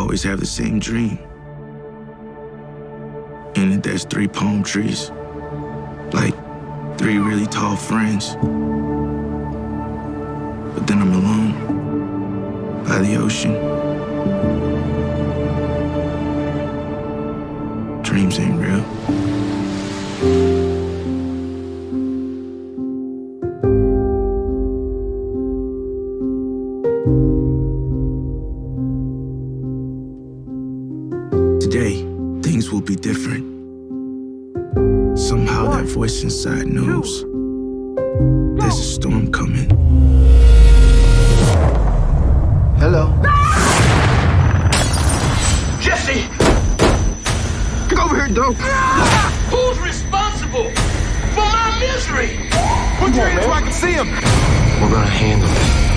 always have the same dream. In it, there's three palm trees. Like three really tall friends. But then I'm alone by the ocean. Things will be different. Somehow that voice inside knows there's a storm coming. Hello. Jesse! Get over here, dope. Who's responsible for my misery? Put your hands where I can see him. We're gonna handle it.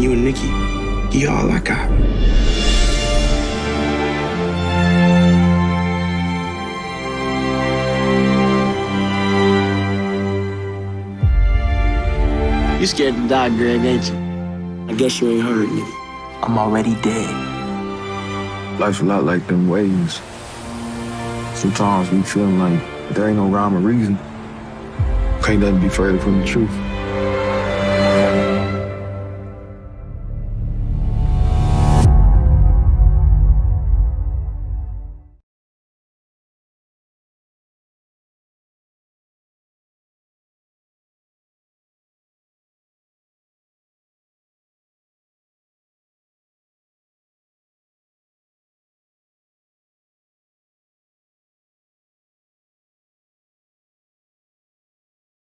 You and Nikki, you all I got. You scared to die, Greg, ain't you? I guess you ain't heard me. I'm already dead. Life's a lot like them waves. Sometimes we feel like there ain't no rhyme or reason. Can't nothing be further from the truth.